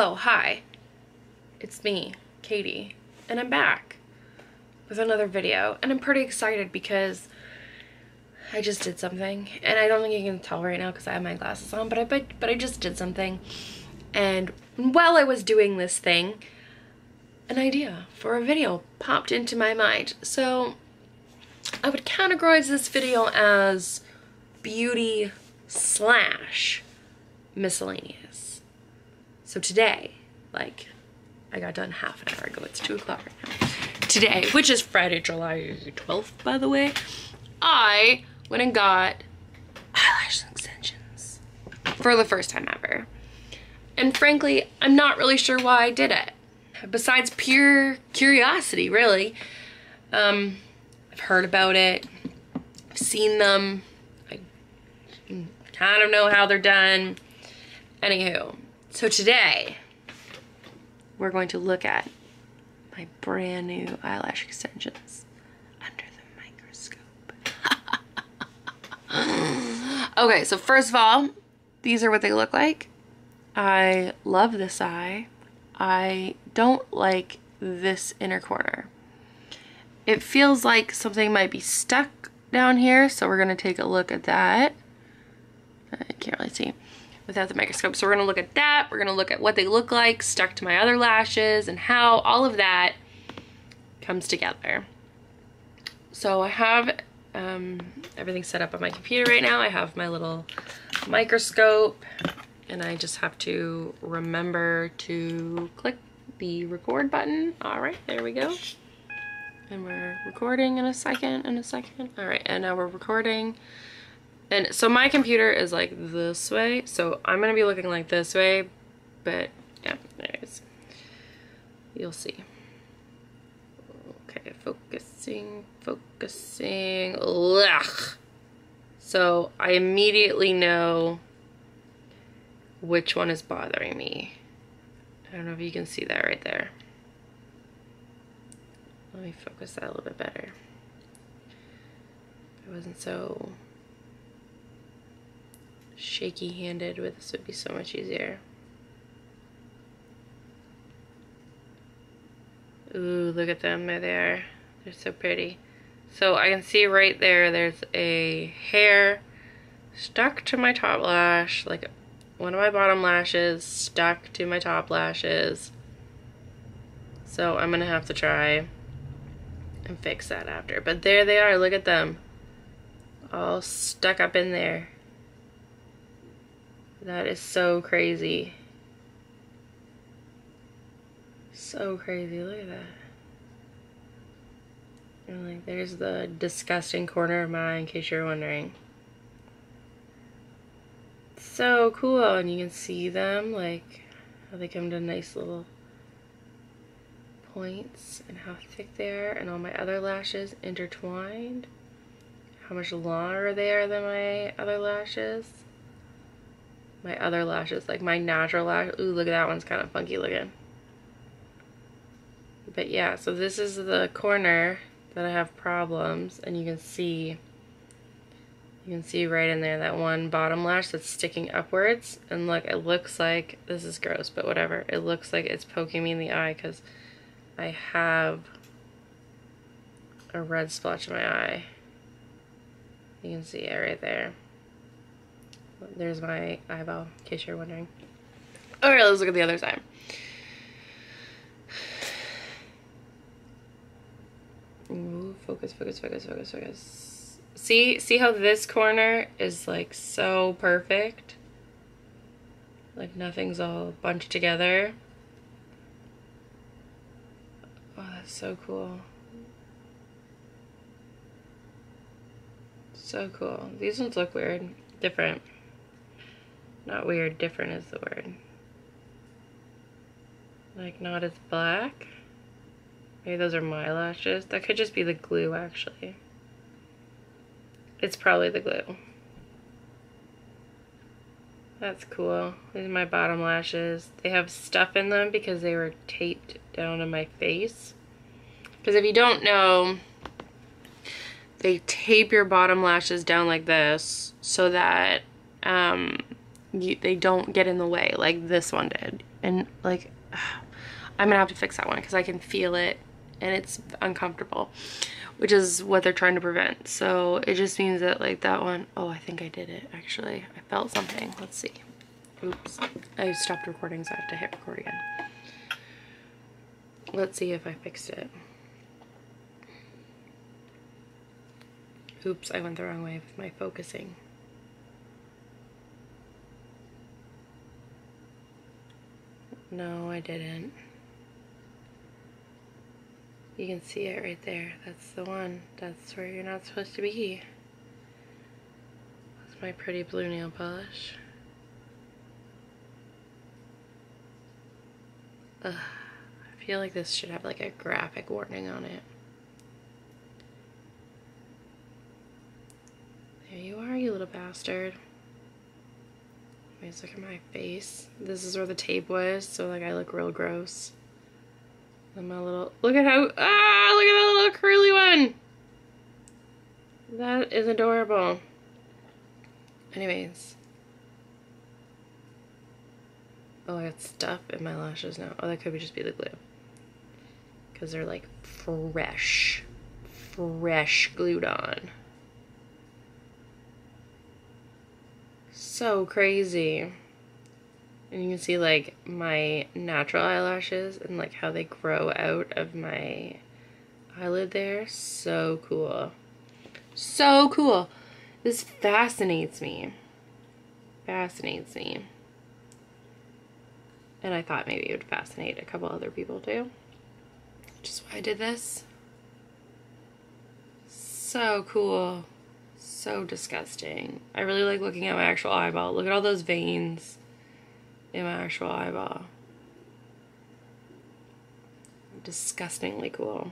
Hello, hi. It's me, Katie, and I'm back with another video. And I'm pretty excited because I just did something. And I don't think you can tell right now because I have my glasses on, but I but, but I just did something. And while I was doing this thing, an idea for a video popped into my mind. So I would categorize this video as beauty slash miscellaneous. So today, like, I got done half an hour ago. It's 2 o'clock right now. Today, which is Friday, July 12th, by the way, I went and got eyelash extensions for the first time ever. And frankly, I'm not really sure why I did it. Besides pure curiosity, really. Um, I've heard about it, I've seen them, I kind of know how they're done. Anywho, so today we're going to look at my brand new eyelash extensions under the microscope. okay, so first of all, these are what they look like. I love this eye. I don't like this inner corner. It feels like something might be stuck down here, so we're going to take a look at that. I can't really see without the microscope. So we're to look at that. We're to look at what they look like stuck to my other lashes and how all of that comes together. So I have um, everything set up on my computer right now. I have my little microscope and I just have to remember to click the record button. All right, there we go. And we're recording in a second, in a second. All right, and now we're recording. And so my computer is like this way. So I'm gonna be looking like this way, but yeah, there it is. You'll see. Okay, focusing, focusing. Ugh. So I immediately know which one is bothering me. I don't know if you can see that right there. Let me focus that a little bit better. If I wasn't so shaky handed with this would be so much easier. Ooh, look at them, there. They're so pretty. So I can see right there, there's a hair stuck to my top lash, like one of my bottom lashes stuck to my top lashes. So I'm gonna have to try and fix that after. But there they are, look at them. All stuck up in there. That is so crazy. So crazy, look at that. And like there's the disgusting corner of eye in case you're wondering. So cool and you can see them like how they come to nice little points and how thick they are and all my other lashes intertwined. How much longer they are than my other lashes. My other lashes, like my natural lash. Ooh, look at that one's kind of funky looking. But yeah, so this is the corner that I have problems and you can see you can see right in there that one bottom lash that's sticking upwards and look it looks like this is gross but whatever it looks like it's poking me in the eye because I have a red splotch in my eye. You can see it right there. There's my eyeball, in case you're wondering. Alright, let's look at the other side. Ooh, focus, focus, focus, focus, focus. See, see how this corner is like so perfect? Like nothing's all bunched together. Oh, that's so cool. So cool. These ones look weird. Different. Not weird, different is the word. Like not as black. Maybe those are my lashes. That could just be the glue actually. It's probably the glue. That's cool. These are my bottom lashes. They have stuff in them because they were taped down on my face. Because if you don't know, they tape your bottom lashes down like this so that um, you, they don't get in the way like this one did. And like, I'm gonna have to fix that one because I can feel it and it's uncomfortable, which is what they're trying to prevent. So it just means that like that one, oh, I think I did it actually. I felt something. Let's see. Oops. I stopped recording so I have to hit record again. Let's see if I fixed it. Oops, I went the wrong way with my focusing. No, I didn't. You can see it right there. That's the one. That's where you're not supposed to be. That's my pretty blue nail polish. Ugh, I feel like this should have like a graphic warning on it. There you are, you little bastard. Look at my face. This is where the tape was, so like I look real gross. And my little, look at how, ah, look at that little curly one. That is adorable. Anyways. Oh, I got stuff in my lashes now. Oh, that could be just be the glue. Because they're like fresh, fresh glued on. So crazy. And you can see like my natural eyelashes and like how they grow out of my eyelid there. So cool. So cool. This fascinates me. Fascinates me. And I thought maybe it would fascinate a couple other people too. Which is why I did this. So cool so disgusting. I really like looking at my actual eyeball. Look at all those veins in my actual eyeball. Disgustingly cool.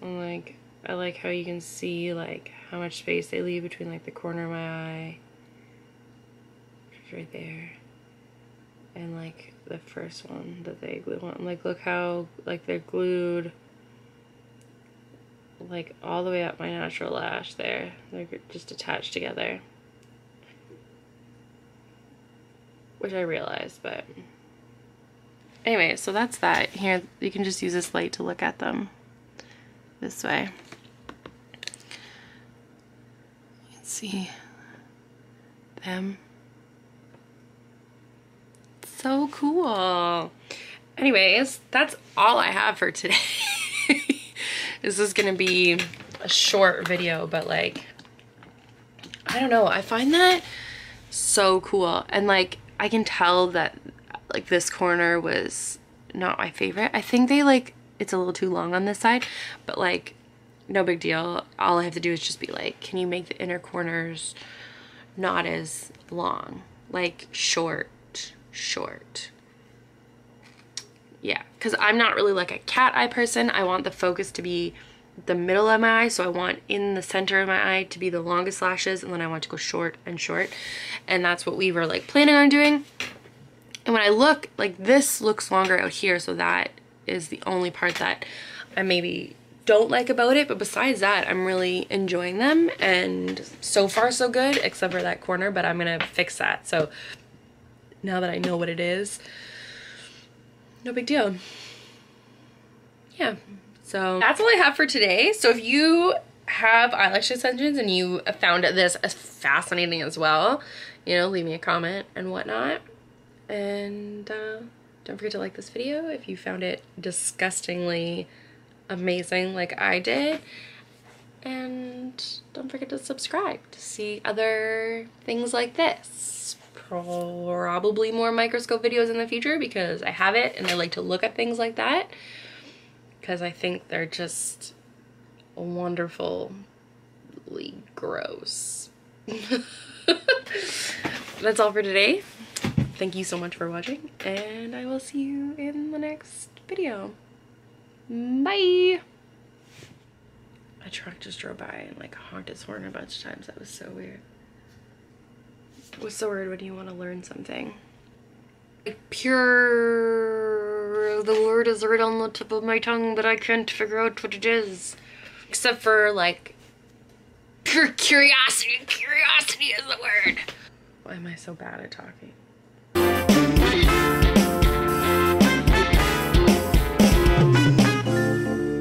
And like, I like how you can see like how much space they leave between like the corner of my eye. Right there and like the first one that they glue on. Like look how like they're glued like all the way up my natural lash there. They're just attached together. Which I realized, but anyway, so that's that. Here, you can just use this light to look at them this way. Let's see them so cool. Anyways, that's all I have for today. this is gonna be a short video, but like, I don't know. I find that so cool. And like, I can tell that like this corner was not my favorite. I think they like, it's a little too long on this side, but like, no big deal. All I have to do is just be like, can you make the inner corners not as long? Like short short. Yeah, because I'm not really like a cat eye person. I want the focus to be the middle of my eye. So I want in the center of my eye to be the longest lashes and then I want to go short and short. And that's what we were like planning on doing. And when I look, like this looks longer out here. So that is the only part that I maybe don't like about it. But besides that, I'm really enjoying them. And so far so good, except for that corner. But I'm going to fix that. So now that I know what it is. No big deal. Yeah, so that's all I have for today. So if you have eyelash extensions and you found this as fascinating as well, you know, leave me a comment and whatnot. And uh, don't forget to like this video if you found it disgustingly amazing like I did. And don't forget to subscribe to see other things like this probably more microscope videos in the future because I have it and I like to look at things like that because I think they're just wonderfully gross. That's all for today. Thank you so much for watching and I will see you in the next video. Bye! A truck just drove by and like honked its horn a bunch of times. That was so weird. What's the word when you want to learn something? Like pure, the word is right on the tip of my tongue, but I can't figure out what it is. except for like pure curiosity. Curiosity is the word. Why am I so bad at talking?